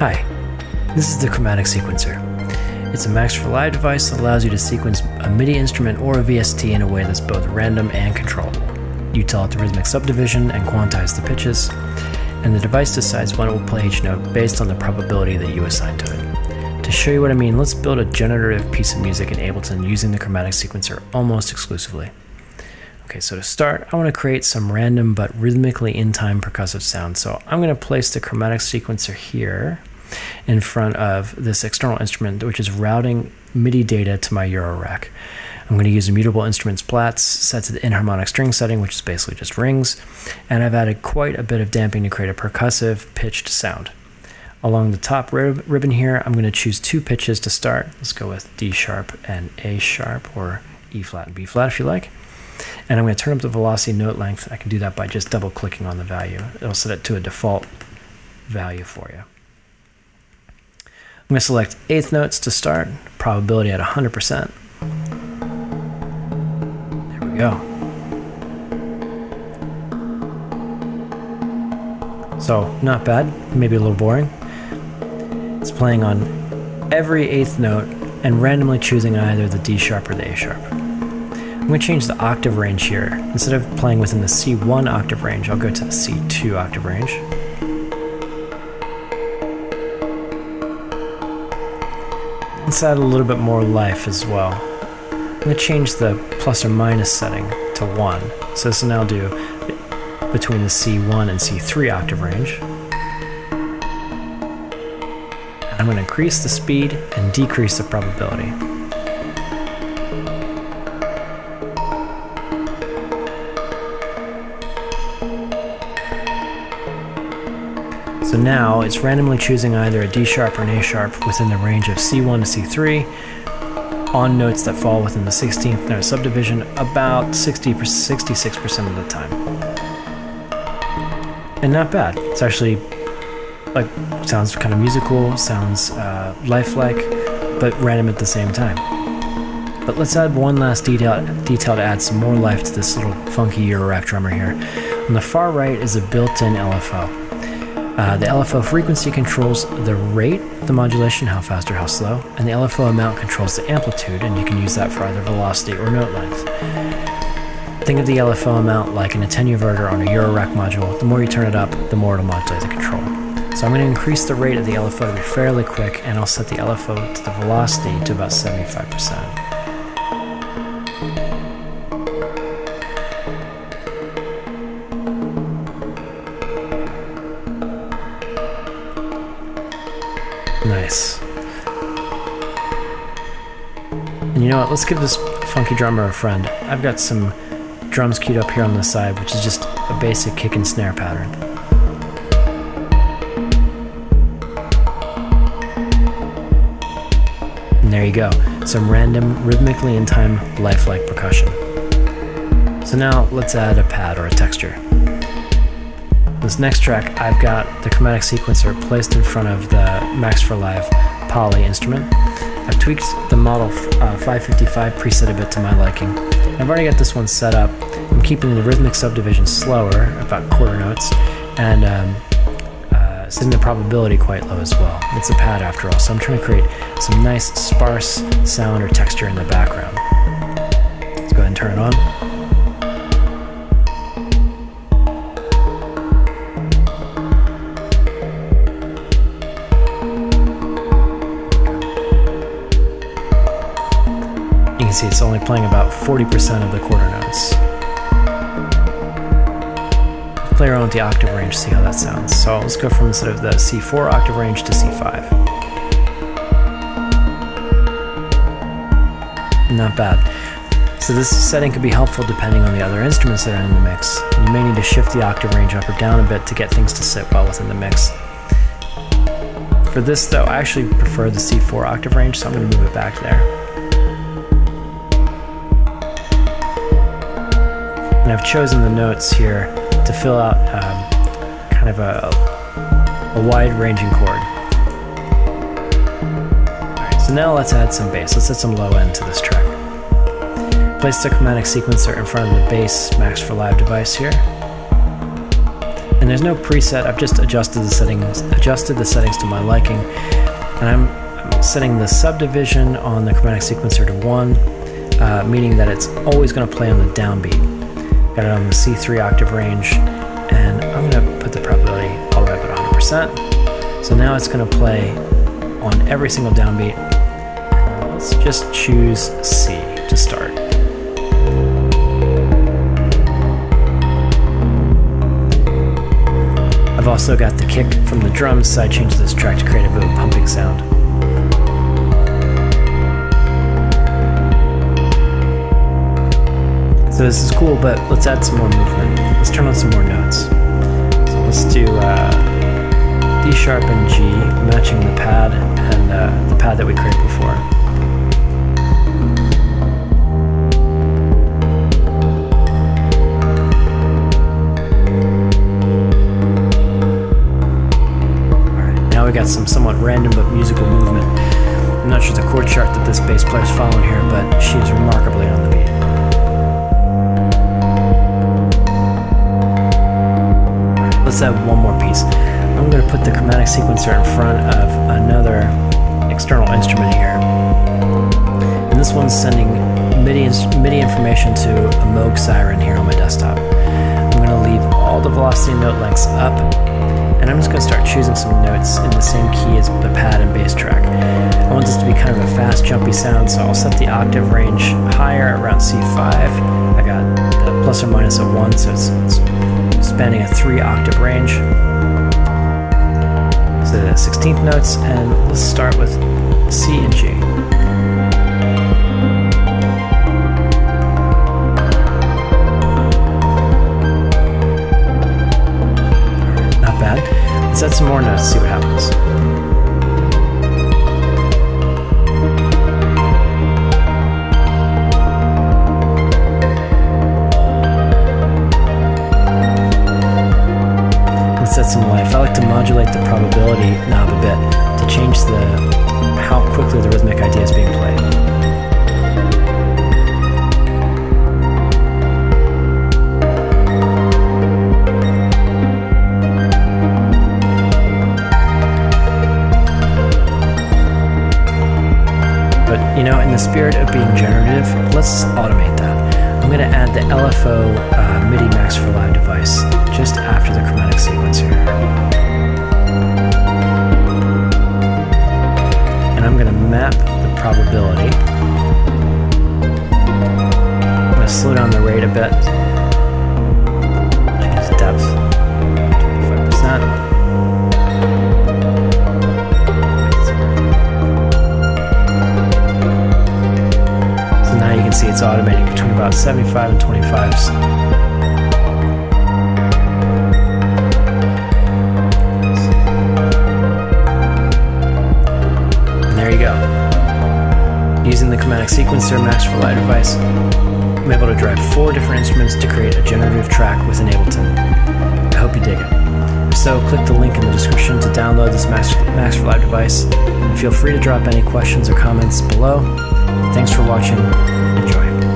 Hi, this is the Chromatic Sequencer. It's a Max for Live device that allows you to sequence a MIDI instrument or a VST in a way that's both random and controllable. You tell it the rhythmic subdivision and quantize the pitches, and the device decides when it will play each note based on the probability that you assign to it. To show you what I mean, let's build a generative piece of music in Ableton using the Chromatic Sequencer almost exclusively. Okay, so to start, I want to create some random but rhythmically in time percussive sound. So I'm going to place the chromatic sequencer here in front of this external instrument, which is routing MIDI data to my Eurorack. I'm going to use immutable instruments Plaits set to the inharmonic string setting, which is basically just rings, and I've added quite a bit of damping to create a percussive pitched sound. Along the top rib ribbon here, I'm going to choose two pitches to start. Let's go with D sharp and A sharp, or E flat and B flat if you like. And I'm going to turn up the velocity note length. I can do that by just double clicking on the value. It'll set it to a default value for you. I'm going to select eighth notes to start, probability at 100%. There we go. So, not bad, maybe a little boring. It's playing on every eighth note and randomly choosing either the D sharp or the A sharp. I'm going to change the octave range here. Instead of playing within the C1 octave range, I'll go to the C2 octave range. Let's add a little bit more life as well. I'm going to change the plus or minus setting to 1. So this will now do between the C1 and C3 octave range. I'm going to increase the speed and decrease the probability. So now it's randomly choosing either a D sharp or an A sharp within the range of C1 to C3 on notes that fall within the 16th note subdivision about 60 66% of the time. And not bad. It's actually like sounds kind of musical, sounds uh, lifelike, but random at the same time. But let's add one last detail, detail to add some more life to this little funky Eurorack drummer here. On the far right is a built-in LFO. Uh, the LFO frequency controls the rate of the modulation, how fast or how slow, and the LFO amount controls the amplitude, and you can use that for either velocity or note length. Think of the LFO amount like an attenuverter on a Eurorack module. The more you turn it up, the more it'll modulate the control. So I'm going to increase the rate of the LFO to be fairly quick, and I'll set the LFO to the velocity to about 75%. Know what? Let's give this funky drummer a friend. I've got some drums queued up here on the side, which is just a basic kick and snare pattern. And there you go, some random, rhythmically in time, lifelike percussion. So now let's add a pad or a texture. This next track, I've got the chromatic sequencer placed in front of the Max for Live Poli instrument. I've tweaked the model uh, 555 preset a bit to my liking. I've already got this one set up. I'm keeping the rhythmic subdivision slower, about quarter notes, and um, uh, setting the probability quite low as well. It's a pad after all, so I'm trying to create some nice sparse sound or texture in the background. Let's go ahead and turn it on. See it's only playing about 40% of the quarter notes. Play around with the octave range, see how that sounds. So let's go from sort of the C4 octave range to C5. Not bad. So this setting could be helpful depending on the other instruments that are in the mix. You may need to shift the octave range up or down a bit to get things to sit well within the mix. For this though, I actually prefer the C4 octave range, so I'm going to move it back there. And I've chosen the notes here to fill out um, kind of a, a wide-ranging chord. Alright, so now let's add some bass. Let's add some low end to this track. Place the chromatic sequencer in front of the bass Max for Live device here. And there's no preset. I've just adjusted the settings, adjusted the settings to my liking, and I'm, setting the subdivision on the chromatic sequencer to one, uh, meaning that it's always going to play on the downbeat. Got it on the C3 octave range, and I'm to put the probability all the way up at 100%. So now it's to play on every single downbeat. Let's just choose C to start. I've also got the kick from the drums, so I changed this track to create a bit of pumping sound. So this is cool, but let's add some more movement. Let's turn on some more notes. So let's do uh, D sharp and G, matching the pad and uh, the pad that we created before. Alright, now we got some somewhat random but musical movement. I'm not sure the chord chart that this bass player is following here, but she is remarkably on the beat. Let's add one more piece. I'm going to put the chromatic sequencer in front of another external instrument here. And this one's sending MIDI, MIDI information to a Moog Sirin here on my desktop. I'm going to leave all the velocity note lengths up and I'm just going to start choosing some notes in the same key as the pad and bass track. I want this to be kind of a fast, jumpy sound, so I'll set the octave range higher around C5. I got plus or minus a 1, so it's, it's spanning a 3 octave range. So the 16th notes, and let's start with C and G. Not bad. Let's add some more notes, see what happens. Modulate the probability knob a bit to change the how quickly the rhythmic idea is being played. But you know, in the spirit of being generative, let's automate that. I'm going to add the LFO uh, MIDI Max for Live device just after the chromatic sequencer. And I'm going to map the probability. I'm going to slow down the rate a bit. Change depth, 25%. So now you can see it's automating between about 75 and 25s. Chromatic sequencer Max for Live device, I'm able to drive four different instruments to create a generative track within Ableton. I hope you dig it. If so, click the link in the description to download this Max for Live device, and feel free to drop any questions or comments below. Thanks for watching. Enjoy.